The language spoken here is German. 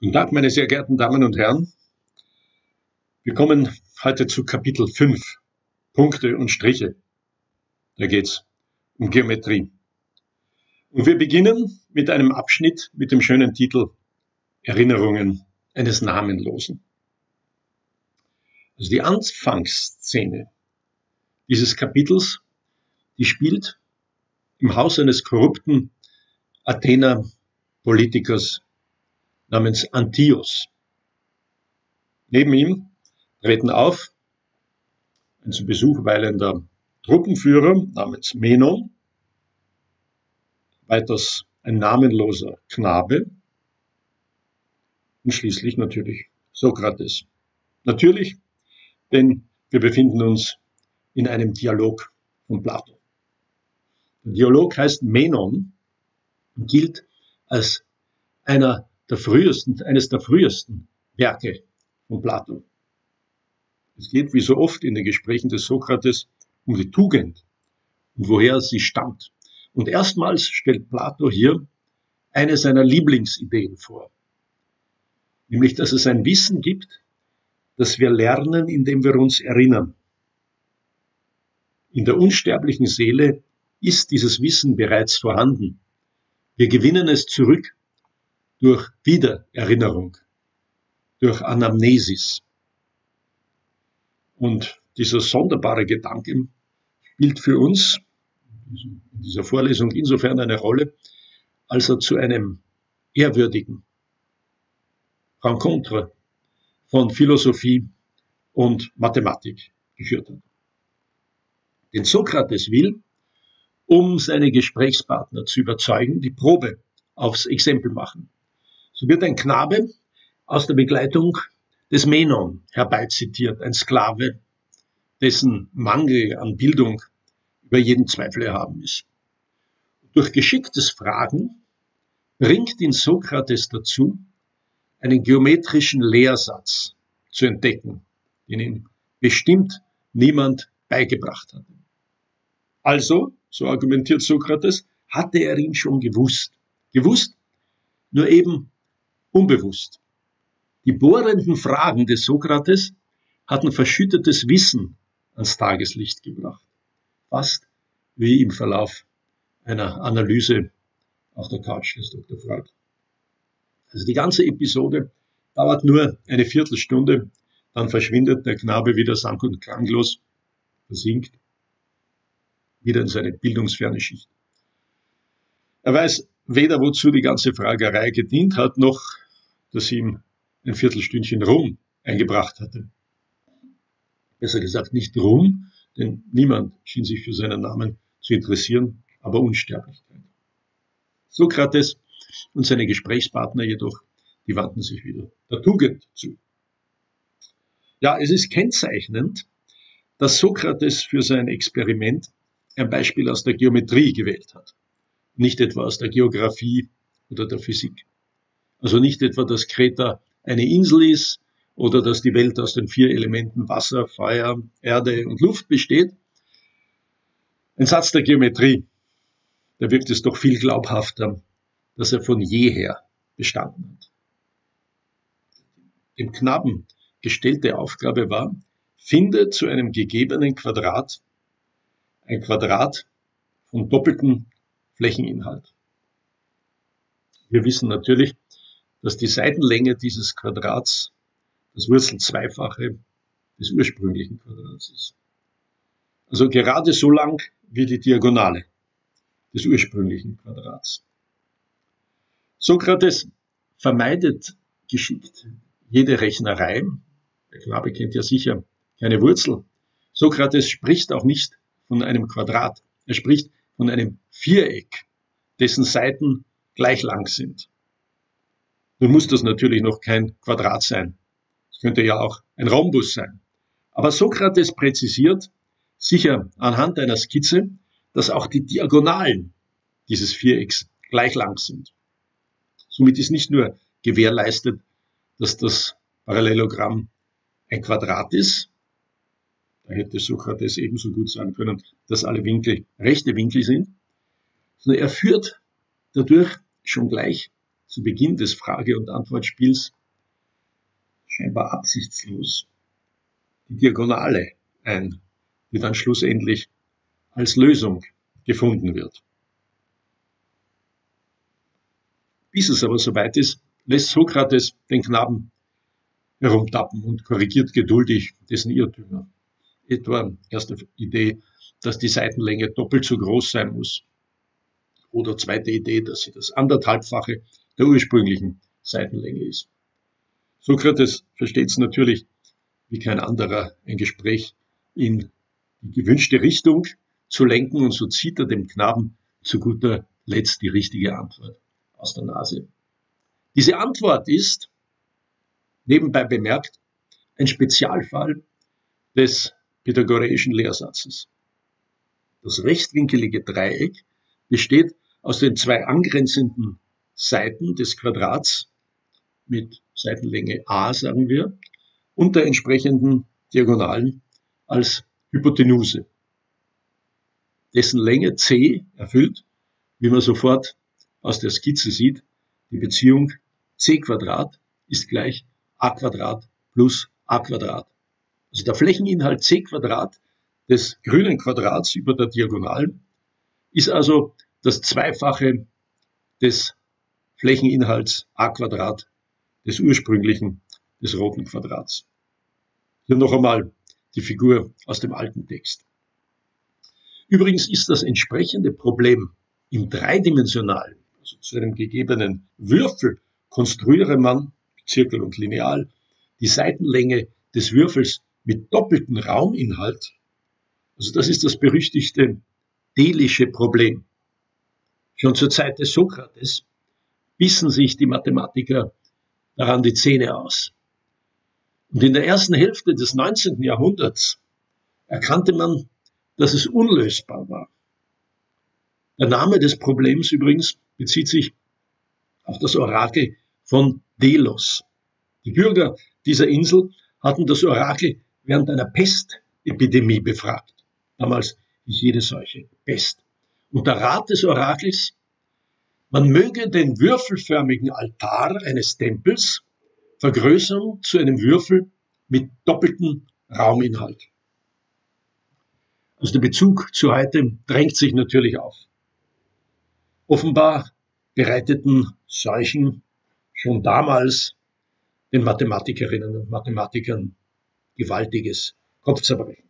Guten Tag, meine sehr geehrten Damen und Herren. Wir kommen heute zu Kapitel 5, Punkte und Striche. Da geht's um Geometrie. Und wir beginnen mit einem Abschnitt mit dem schönen Titel Erinnerungen eines Namenlosen. Also die Anfangsszene dieses Kapitels, die spielt im Haus eines korrupten Athener Politikers namens Antios. Neben ihm treten auf ein zu Besuch weilender Truppenführer namens Menon, weiters ein namenloser Knabe und schließlich natürlich Sokrates. Natürlich, denn wir befinden uns in einem Dialog von Plato. Der Dialog heißt Menon und gilt als einer der frühesten, eines der frühesten Werke von Plato. Es geht wie so oft in den Gesprächen des Sokrates um die Tugend und woher sie stammt. Und erstmals stellt Plato hier eine seiner Lieblingsideen vor, nämlich dass es ein Wissen gibt, das wir lernen, indem wir uns erinnern. In der unsterblichen Seele ist dieses Wissen bereits vorhanden. Wir gewinnen es zurück durch Wiedererinnerung, durch Anamnesis. Und dieser sonderbare Gedanke spielt für uns in dieser Vorlesung insofern eine Rolle, als er zu einem ehrwürdigen Rencontre von Philosophie und Mathematik geführt hat. Denn Sokrates will, um seine Gesprächspartner zu überzeugen, die Probe aufs Exempel machen. Wird ein Knabe aus der Begleitung des Menon herbeizitiert, ein Sklave, dessen Mangel an Bildung über jeden Zweifel erhaben ist. Durch geschicktes Fragen bringt ihn Sokrates dazu, einen geometrischen Lehrsatz zu entdecken, den ihm bestimmt niemand beigebracht hatte. Also, so argumentiert Sokrates, hatte er ihn schon gewusst. Gewusst, nur eben unbewusst. Die bohrenden Fragen des Sokrates hatten verschüttetes Wissen ans Tageslicht gebracht. Fast wie im Verlauf einer Analyse auf der Couch des Dr. Freud. Also die ganze Episode dauert nur eine Viertelstunde, dann verschwindet der Knabe wieder sang- und klanglos, versinkt wieder in seine bildungsferne Schicht. Er weiß weder, wozu die ganze Fragerei gedient hat, noch das ihm ein Viertelstündchen Ruhm eingebracht hatte. Besser gesagt nicht Ruhm, denn niemand schien sich für seinen Namen zu interessieren, aber Unsterblichkeit. Sokrates und seine Gesprächspartner jedoch, die wandten sich wieder der Tugend zu. Ja, es ist kennzeichnend, dass Sokrates für sein Experiment ein Beispiel aus der Geometrie gewählt hat, nicht etwa aus der Geographie oder der Physik. Also nicht etwa, dass Kreta eine Insel ist oder dass die Welt aus den vier Elementen Wasser, Feuer, Erde und Luft besteht. Ein Satz der Geometrie, da wirkt es doch viel glaubhafter, dass er von jeher bestanden hat. Dem Knaben gestellte Aufgabe war, finde zu einem gegebenen Quadrat ein Quadrat von doppeltem Flächeninhalt. Wir wissen natürlich, dass die Seitenlänge dieses Quadrats das Wurzelzweifache des ursprünglichen Quadrats ist. Also gerade so lang wie die Diagonale des ursprünglichen Quadrats. Sokrates vermeidet geschickt jede Rechnerei. Der Knabe kennt ja sicher keine Wurzel. Sokrates spricht auch nicht von einem Quadrat. Er spricht von einem Viereck, dessen Seiten gleich lang sind. Nun muss das natürlich noch kein Quadrat sein. Es könnte ja auch ein Rhombus sein. Aber Sokrates präzisiert, sicher anhand einer Skizze, dass auch die Diagonalen dieses Vierecks gleich lang sind. Somit ist nicht nur gewährleistet, dass das Parallelogramm ein Quadrat ist, da hätte Sokrates ebenso gut sagen können, dass alle Winkel rechte Winkel sind, sondern er führt dadurch schon gleich zu Beginn des Frage- und Antwortspiels scheinbar absichtslos die Diagonale ein, die dann schlussendlich als Lösung gefunden wird. Bis es aber soweit ist, lässt Sokrates den Knaben herumtappen und korrigiert geduldig dessen Irrtümer. Etwa erste Idee, dass die Seitenlänge doppelt so groß sein muss. Oder zweite Idee, dass sie das anderthalbfache der ursprünglichen Seitenlänge ist. Sokrates versteht es natürlich wie kein anderer, ein Gespräch in die gewünschte Richtung zu lenken und so zieht er dem Knaben zu guter Letzt die richtige Antwort aus der Nase. Diese Antwort ist, nebenbei bemerkt, ein Spezialfall des pythagoreischen Lehrsatzes. Das rechtwinkelige Dreieck besteht aus den zwei angrenzenden Seiten des Quadrats mit Seitenlänge a, sagen wir, und der entsprechenden Diagonalen als Hypotenuse. Dessen Länge c erfüllt, wie man sofort aus der Skizze sieht, die Beziehung c Quadrat ist gleich a Quadrat plus a Quadrat. Also der Flächeninhalt c Quadrat des grünen Quadrats über der Diagonalen ist also das Zweifache des Flächeninhalts a Quadrat des ursprünglichen, des roten Quadrats. Hier noch einmal die Figur aus dem alten Text. Übrigens ist das entsprechende Problem im dreidimensionalen, also zu einem gegebenen Würfel, konstruiere man, Zirkel und Lineal, die Seitenlänge des Würfels mit doppeltem Rauminhalt. Also das ist das berüchtigte delische Problem. Schon zur Zeit des Sokrates bissen sich die Mathematiker daran die Zähne aus. Und in der ersten Hälfte des 19. Jahrhunderts erkannte man, dass es unlösbar war. Der Name des Problems übrigens bezieht sich auf das Orakel von Delos. Die Bürger dieser Insel hatten das Orakel während einer Pestepidemie befragt. Damals hieß jede Seuche Pest. Und der Rat des Orakels man möge den würfelförmigen Altar eines Tempels vergrößern zu einem Würfel mit doppeltem Rauminhalt. Also der Bezug zu heute drängt sich natürlich auf. Offenbar bereiteten Seuchen schon damals den Mathematikerinnen und Mathematikern gewaltiges Kopfzerbrechen.